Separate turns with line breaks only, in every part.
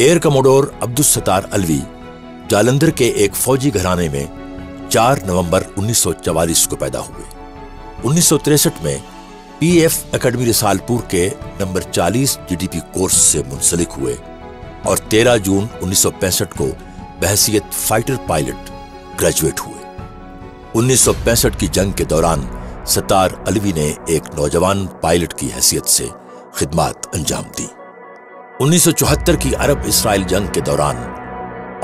Air commodore Abdul Sattar Alvi, Jalandhar के एक फौजी घराने में 4 नवंबर 1944 को पैदा हुए। उन्नीस में पीएफ एकेडमी रिसालपुर के नंबर 40 जीडीपी कोर्स से मुंसलिक हुए और 13 जून 1965 को बहसियत फाइटर पायलट ग्रेजुएट हुए। 1965 की जंग के दौरान सतार अलवी ने एक नौजवान पायलट की हैसियत से खिदमत अंजाम दी। 1974 की अरब इसराइल जंग के दौरान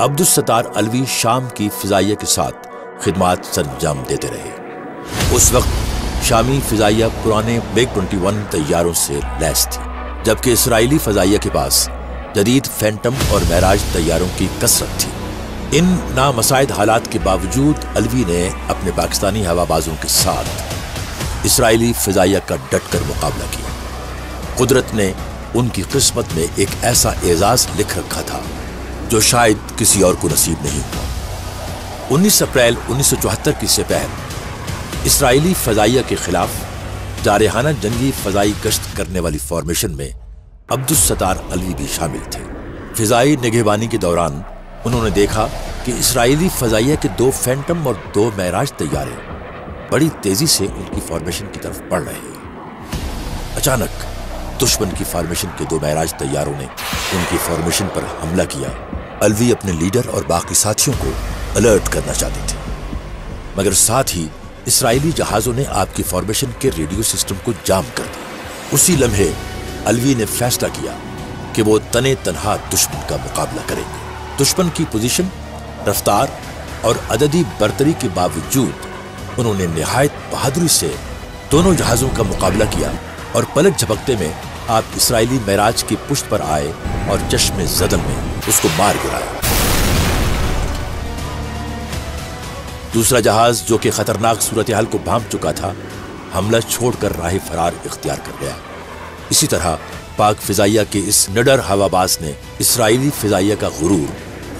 अब्दुल सतार अलवी शाम की फिजाइया के साथ खिदमत सरंजाम देते रहे। उस वक्त शामी फिजाइया पुराने बेग 21 तैयारों से लैस थी, जबकि इसराइली फजाइया के पास जदीद फैंटम और महराज तैयारों की कसरत थी। इन नामसाइद हालात के बावजूद अलवी ने अपने पाकिस्तानी हवाबाजों के साथ इसराइली फिजाइया का डट कर मुकाबला किया। कुदरत ने उनकी किस्मत में एक ऐसा एजाज लिख रखा था, जो शायद किसी और को नसीब नहीं हुआ। 19 अप्रैल 1974 की सपहर इसराइली फजाइया के खिलाफ जारहाना जंगी फजाई गश्त करने वाली फॉर्मेशन में अब्दुल सतार अलवी भी शामिल थे। फिजाई निगहबानी के दौरान उन्होंने देखा कि इसराइली फजाइया के दो फैंटम और दो महराज तैयारे बड़ी तेज़ी से उनकी फॉर्मेशन की तरफ़ बढ़ रहे अचानक दुश्मन की फॉर्मेशन के दो महराज तैयारों ने उनकी फॉर्मेशन पर हमला किया। अलवी अपने लीडर और बाकी साथियों को अलर्ट करना चाहते थे। मगर साथ ही इसराइली जहाजों ने आपकी फॉर्मेशन के रेडियो सिस्टम को जाम कर दिया। उसी लम्हे अलवी ने फैसला किया कि वो तने तनहा दुश्मन का मुकाबला करेंगे। दुश्मन की पोजीशन रफ्तार और अददी बरतरी के बावजूद उन्होंने निहायत बहादुरी से दोनों जहाजों का मुकाबला किया और पलक झपकते में आप इसराइली मैराज की पुष्ट पर आए और चश्मे जदन में उसको मार गिराया दूसरा जहाज़ जो कि खतरनाक सूरत हाल को भांप चुका था, हमला छोड़कर राह फरार इख्तियार कर गया। इसी तरह पाक फिजाइया के इस नडर हवाबाज ने इसराइली फिजाइया का गुरूर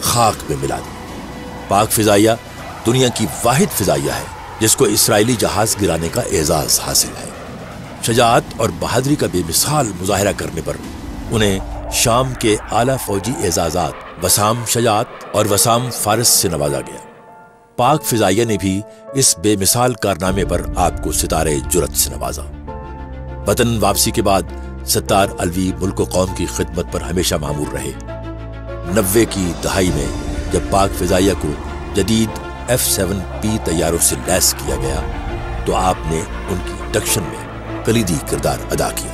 खाक में मिला दिया। पाक फिजाइया दुनिया की वाहिद फिजाइया है, जिसको इसराइली जहाज़ गिराने का एजाज हासिल है। शजात और बहादुरी का बेमिसाल मुजाहरा करने पर उन्हें शाम के आला फौजी एजाजात वसाम शजात और वसाम फारस से नवाजा गया। पाक फिजाइया ने भी इस बेमिसाल कारनामे पर आपको सितारे जुरत से नवाजा। वतन वापसी के बाद सत्तार अलवी मुल्क कौम की खिदमत पर हमेशा मामूर रहे। नब्बे की दहाई में जब पाक फिजाइया को जदीद एफ़ सेवन पी तैयारों से लैस किया गया तो आपने उनकी इंडक्शन में कलीदी किरदार अदा किया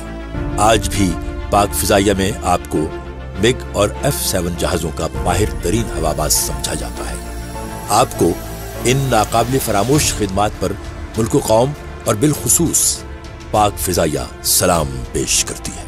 आज भी पाक फिजाइया में आपको मिग और एफ़ सेवन जहाजों का माहिर तरीन हवाबाज समझा जाता है। आपको इन नाकाबिल फरामोश खदमात पर मुल्क कौम और बिलखसूस पाक फिजाइया सलाम पेश करती है।